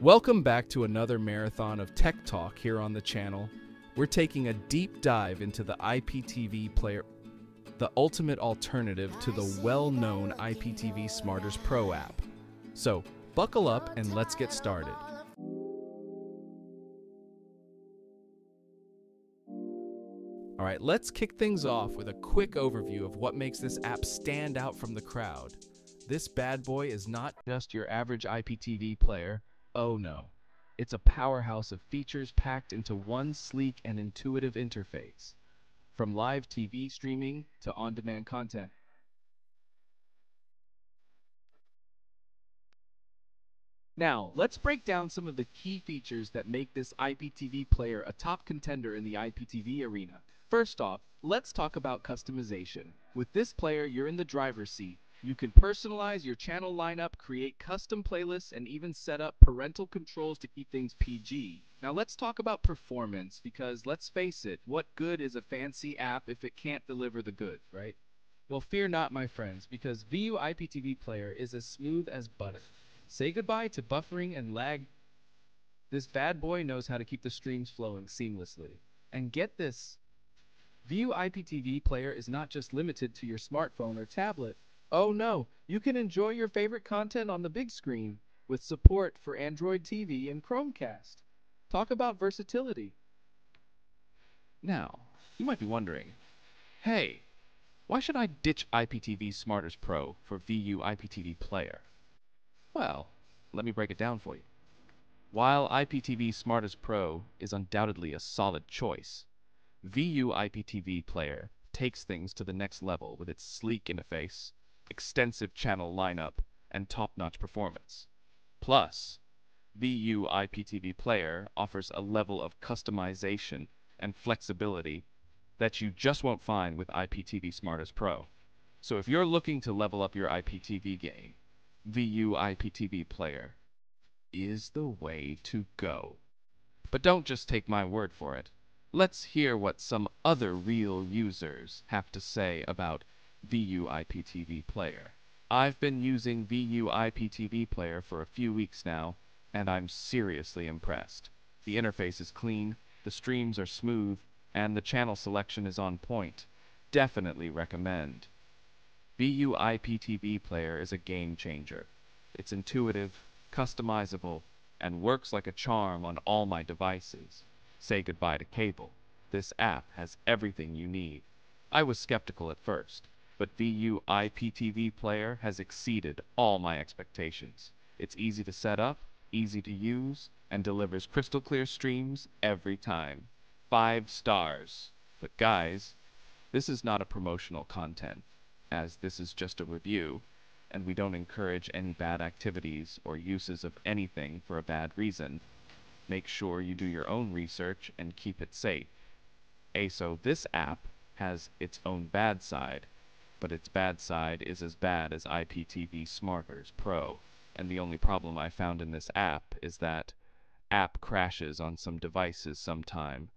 Welcome back to another marathon of tech talk here on the channel. We're taking a deep dive into the IPTV player, the ultimate alternative to the well known IPTV Smarters Pro app. So, buckle up and let's get started. All right, let's kick things off with a quick overview of what makes this app stand out from the crowd. This bad boy is not just your average IPTV player. Oh no. It's a powerhouse of features packed into one sleek and intuitive interface. From live TV streaming to on demand content. Now, let's break down some of the key features that make this IPTV player a top contender in the IPTV arena. First off, let's talk about customization. With this player, you're in the driver's seat. You can personalize your channel lineup, create custom playlists, and even set up parental controls to keep things PG. Now let's talk about performance, because let's face it, what good is a fancy app if it can't deliver the goods, right? Well, fear not, my friends, because VU IPTV Player is as smooth as butter. Say goodbye to buffering and lag. This bad boy knows how to keep the streams flowing seamlessly. And get this, VU IPTV Player is not just limited to your smartphone or tablet. Oh no, you can enjoy your favorite content on the big screen with support for Android TV and Chromecast. Talk about versatility. Now, you might be wondering, hey, why should I ditch IPTV Smarters Pro for VU IPTV Player? Well, let me break it down for you. While IPTV Smarters Pro is undoubtedly a solid choice, VU IPTV Player takes things to the next level with its sleek interface, extensive channel lineup, and top-notch performance. Plus, VU IPTV Player offers a level of customization and flexibility that you just won't find with IPTV Smarters Pro. So if you're looking to level up your IPTV game, VU IPTV Player is the way to go. But don't just take my word for it. Let's hear what some other real users have to say about VU IPTV Player. I've been using VU IPTV Player for a few weeks now, and I'm seriously impressed. The interface is clean, the streams are smooth, and the channel selection is on point. Definitely recommend. VU IPTV Player is a game changer. It's intuitive, customizable, and works like a charm on all my devices. Say goodbye to cable. This app has everything you need. I was skeptical at first, but VU IPTV Player has exceeded all my expectations. It's easy to set up, easy to use, and delivers crystal clear streams every time. Five stars. But guys, this is not a promotional content, as this is just a review, and we don't encourage any bad activities or uses of anything for a bad reason. Make sure you do your own research and keep it safe. ASO, this app has its own bad side, but its bad side is as bad as IPTV Smarters Pro. And the only problem I found in this app is that app crashes on some devices sometime.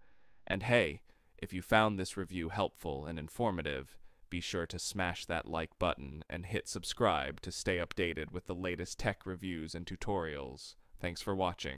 And hey, if you found this review helpful and informative, be sure to smash that like button and hit subscribe to stay updated with the latest tech reviews and tutorials. Thanks for watching.